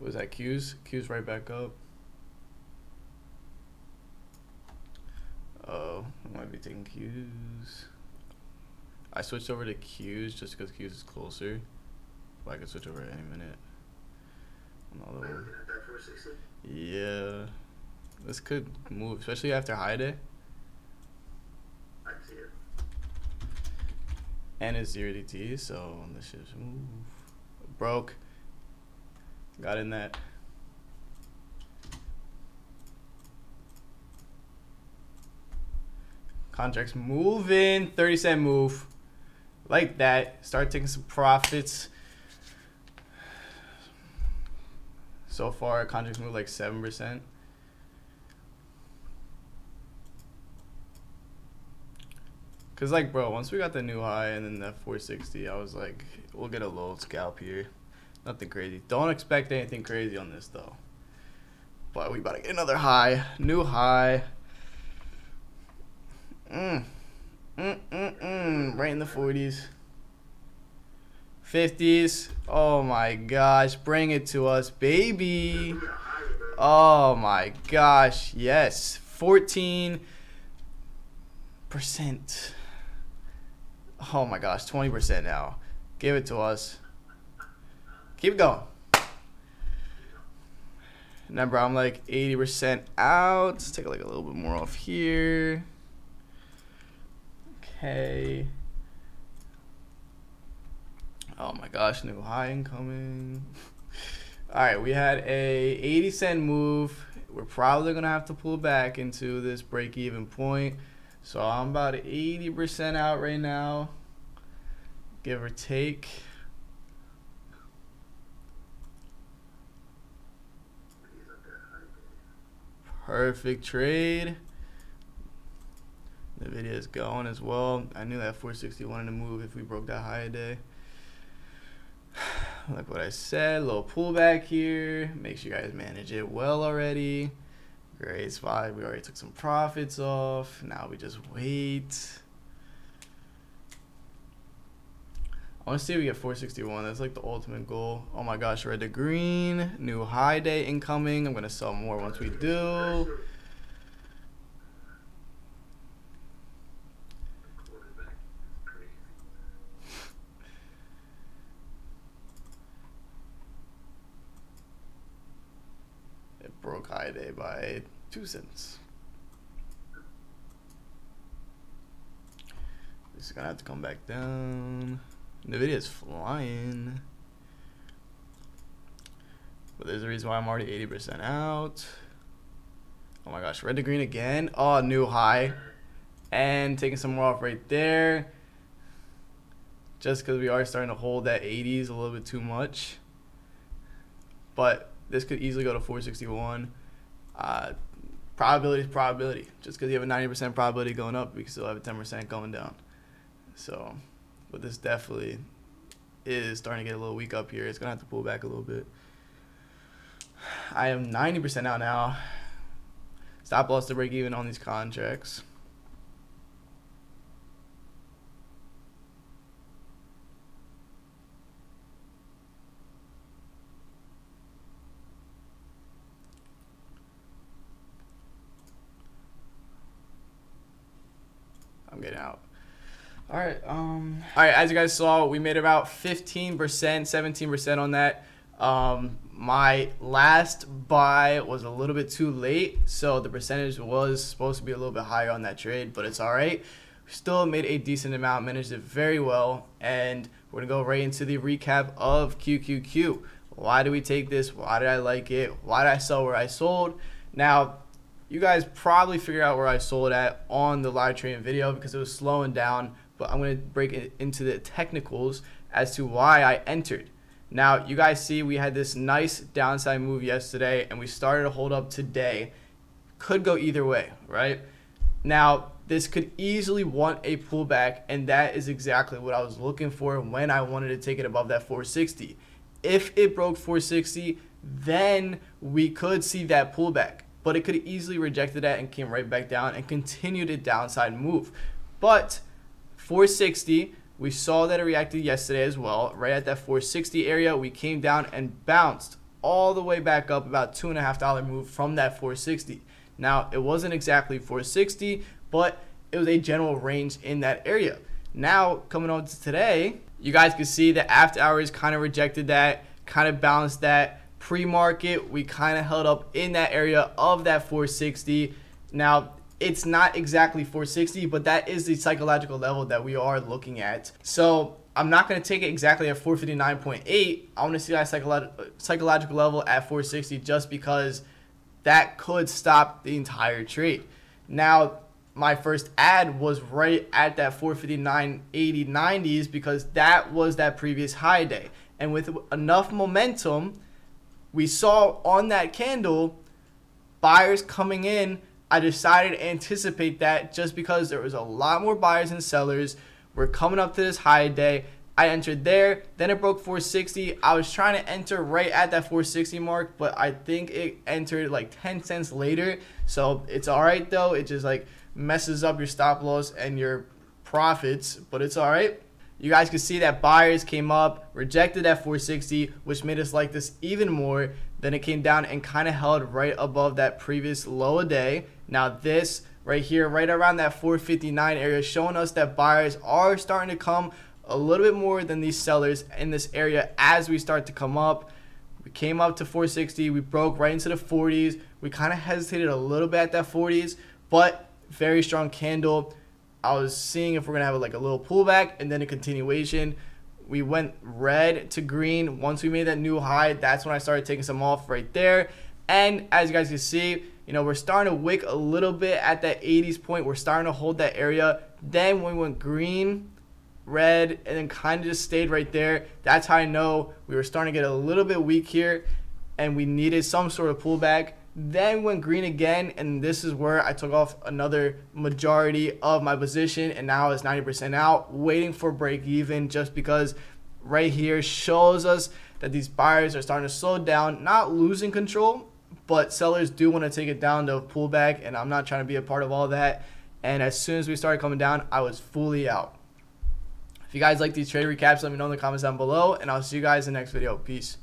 Was that Q's? Q's right back up. Oh, I might be taking Q's. I switched over to Q's just because Q's is closer. But I could switch over at any minute. Another. Yeah. This could move, especially after high day. I see. And it's zero DTE, so this should move. Broke. Got in that. Contracts moving. 30 cent move. Like that. Start taking some profits. So far, contracts move like 7%. Cause like, bro, once we got the new high and then that 460, I was like, we'll get a little scalp here. Nothing crazy. Don't expect anything crazy on this though. But we about to get another high, new high. Mm, mm, mm, mm. Right in the 40s, 50s. Oh my gosh, bring it to us, baby. Oh my gosh, yes, 14 percent. Oh my gosh, 20% now. Give it to us. Keep going. Number, I'm like 80% out. Let's take like a little bit more off here. Okay. Oh my gosh, new high incoming. All right, we had a 80 cent move. We're probably gonna have to pull back into this break even point. So I'm about 80% out right now, give or take. Perfect trade. The video is going as well. I knew that 460 wanted to move if we broke that high a day. Like what I said, little pullback here. Make sure you guys manage it well already. Great spot. We already took some profits off. Now we just wait. I want to see if we get 461. That's like the ultimate goal. Oh my gosh, red to green. New high day incoming. I'm going to sell more once we do. It broke high day by two cents. This is gonna have to come back down. Nvidia is flying. But there's a reason why I'm already 80% out. Oh my gosh, red to green again. Oh, new high. And taking some more off right there. Just because we are starting to hold that 80s a little bit too much. But this could easily go to 461. Uh, probability is probability. Just because you have a 90% probability going up, we can still have a 10% going down. So, but this definitely is starting to get a little weak up here. It's gonna have to pull back a little bit. I am 90% out now. Stop loss to break even on these contracts. I'm getting out. All right. Um. All right. As you guys saw, we made about 15%, 17% on that. Um, my last buy was a little bit too late, so the percentage was supposed to be a little bit higher on that trade, but it's all right. Still made a decent amount, managed it very well, and we're gonna go right into the recap of QQQ. Why did we take this? Why did I like it? Why did I sell where I sold? Now, you guys probably figured out where I sold at on the live trading video because it was slowing down, but I'm going to break it into the technicals as to why I entered. Now, you guys see we had this nice downside move yesterday and we started to hold up today. Could go either way, right? Now, this could easily want a pullback and that is exactly what I was looking for when I wanted to take it above that 460. If it broke 460, then we could see that pullback but it could easily rejected that and came right back down and continued a downside move. But 460, we saw that it reacted yesterday as well. Right at that 460 area, we came down and bounced all the way back up about two and a half dollar move from that 460. Now it wasn't exactly 460, but it was a general range in that area. Now coming on to today, you guys can see that after hours kind of rejected that, kind of balanced that. Pre-market, we kind of held up in that area of that 460. Now it's not exactly 460, but that is the psychological level that we are looking at. So I'm not going to take it exactly at 459.8. I want to see that psycholo- psychological level at 460 just because that could stop the entire trade. Now, my first add was right at that 459 80 90s because that was that previous high day. And with enough momentum, we saw on that candle buyers coming in I decided to anticipate that just because there was a lot more buyers and sellers. We're coming up to this high day. I entered there, then it broke 460. I was trying to enter right at that 460 mark, but I think it entered like 10 cents later. So it's all right though. It just like messes up your stop loss and your profits, but it's all right. You guys can see that buyers came up, rejected at 460, which made us like this even more. Then it came down and kind of held right above that previous low a day. Now this right here, right around that 459 area, showing us that buyers are starting to come a little bit more than these sellers in this area as we start to come up. We came up to 460, we broke right into the 40s. We kind of hesitated a little bit at that 40s, but very strong candle. I was seeing if we're gonna have like a little pullback and then a continuation. We went red to green. Once we made that new high, that's when I started taking some off right there. And as you guys can see, you know, we're starting to wick a little bit at that 80s point. We're starting to hold that area. Then we went green, red, and then kind of just stayed right there, that's how I know we were starting to get a little bit weak here and we needed some sort of pullback. Then went green again, and this is where I took off another majority of my position, and now it's 90% out, waiting for break even just because right here shows us that these buyers are starting to slow down, not losing control, but sellers do want to take it down to a pullback, and I'm not trying to be a part of all that. And as soon as we started coming down, I was fully out. If you guys like these trade recaps, let me know in the comments down below, and I'll see you guys in the next video. Peace.